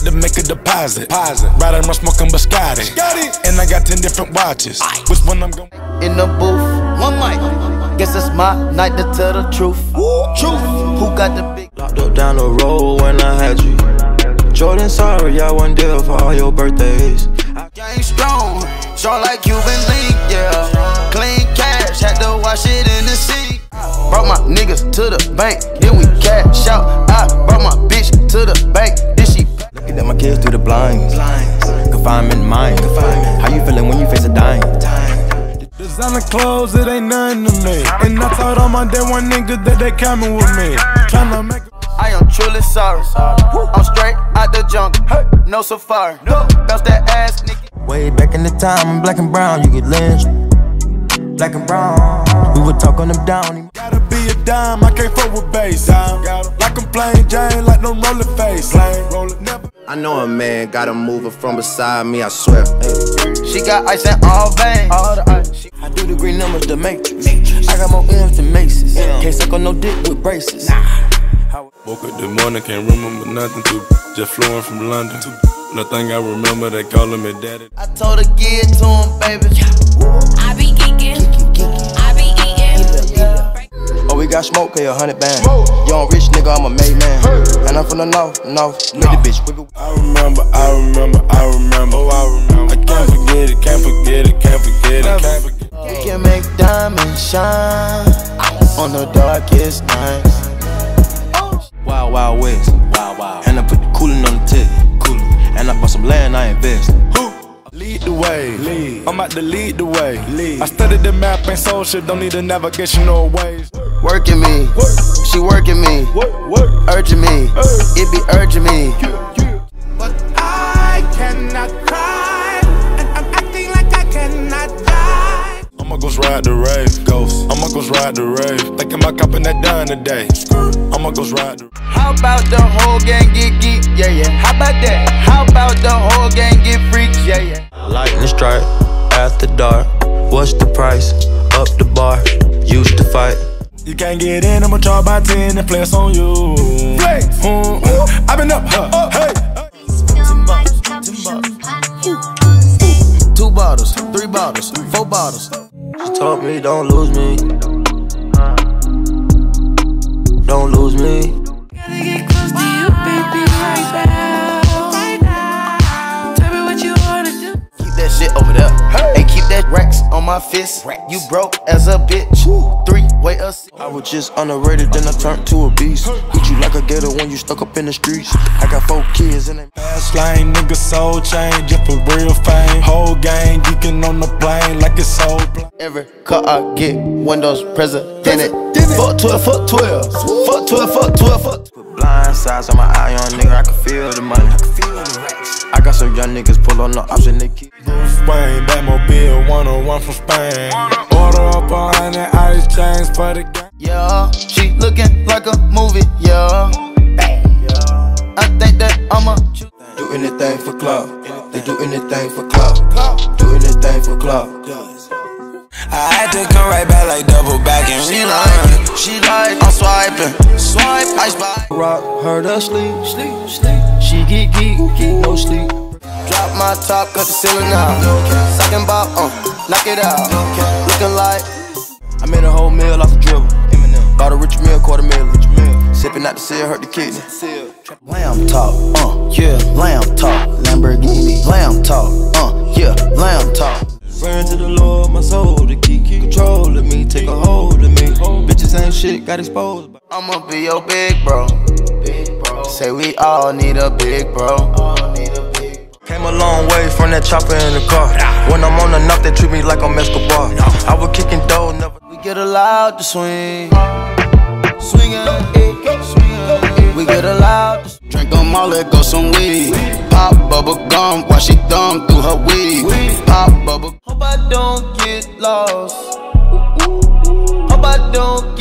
about to make a deposit. deposit. Riding around smoking biscotti. And I got 10 different watches. Which one I'm going In the booth, one mic. Guess it's my night to tell the truth. Truth. Who got the big? Locked up down the road when I had you. Jordan, sorry, I wasn't there for all your birthdays. Gang strong, strong like Cuban link, yeah. Clean cash, had to wash it in the sink. Brought my niggas to the bank, then we cash out. I brought my bitch to the bank, kids through the blinds. Confinement mind. How you feeling when you face a dying? Designer clothes, it ain't nothing to me. And I told all my day one nigga that they coming with me. Tryna make I am truly sorry. I'm straight out the jungle, no safari. Bounce that ass, nigga. Way back in the time, black and brown, you get lynched. Black and brown, we would talk on them down. Gotta be a dime, I can't fuck with bass. Like I'm playing Jane, like no roller face. Roller, never. I know a man got a mover from beside me, I swear. She got ice in all veins. All the ice. I do the green numbers, the matrix. I got more M's than Maces. Can't suck on no dick with braces. Nah. Woke up this morning, can't remember nothing. Too just flew in from London. Nothing I remember, they calling me daddy. I told her give it to him, baby. Eating. We got smoke, pay a hundred band. Young rich nigga, I'm a made man. And I'm from the north, north. Make the bitch wiggle. I remember, I remember, I remember. Oh, I remember. I can't forget it, can't forget it, can't forget it, can't forget it. We can make diamonds shine on the darkest nights. Wild, wild west. Wow, wow. And I put the cooling on the tip. Coolin'. And I bought some land, I invest. Lead the way, lead. I'm about to lead the way. Lead. I studied the map and social, don't need a navigational ways. Working me, she working me, Work, work. urging me, it be urging me. But I cannot cry, and I'm acting like I cannot die. I'ma go ride the rave, ghost. I'ma go ride the rave. Thinking about copping that done today. I'ma go ride the. How about the whole gang get geek? Yeah, yeah. How about that? How about the whole You can't get in, I'ma charge by 10 and flex on you. Flex! Mm, mm. i been up, huh, hey. Two bottles, three bottles, four bottles. She told me don't lose me. Don't lose me. My fist. You broke as a bitch. Three way us. I was just underrated, then I turned to a beast. Hit you like a ghetto when you stuck up in the streets. I got four kids and they Fast lane, nigga, soul change, yeah, for real fame. Whole gang geeking on the plane like it's so plain. Every car I get, windows present in it. Fuck 12, fuck 12. Fuck 12, fuck 12, fuck. Put blind sides on my eye on nigga, I can feel the money. I feel the racks. I got some young niggas pull on the option, they keep. Bruce Wayne, Batmobile, 101 from Spain. Order up a hundred ice chains for the gang. Yeah, she looking like a movie, yeah. I think that I'ma choose. Do anything for clout. They do anything for clout. Do anything for clout. I had to come right back like double back and She reline. like, she like, I'm swiping, swipe, ice by. Rock her to sleep, sleep, sleep. She get geek, no sleep. Drop my top, cut the ceiling out. Second bop, uh, knock it out. Looking like, I made a whole meal off the dribble. Bought a Richard Mille, quarter milli, Richard Mille. Sipping out the seal, hurt the kidney. lamb talk, uh, yeah, lamb talk. Lamborghini, lamb talk, uh, yeah, lamb talk. Praying to the Lord, my soul to keep control of me, take a hold of me. Bitches ain't shit, got exposed. I'ma be your big bro. Big bro. Say we all need a big bro. Came a long way from that chopper in the car. When I'm on the knock, they treat me like I'm Escobar. I was kicking dough, never. We get allowed to swing. Swinging, swinging. We get allowed to swing. Drink them all, let go some weed. Pop bubble gum while she thumb through her weed. Pop bubble. Hope I don't get lost. Hope I don't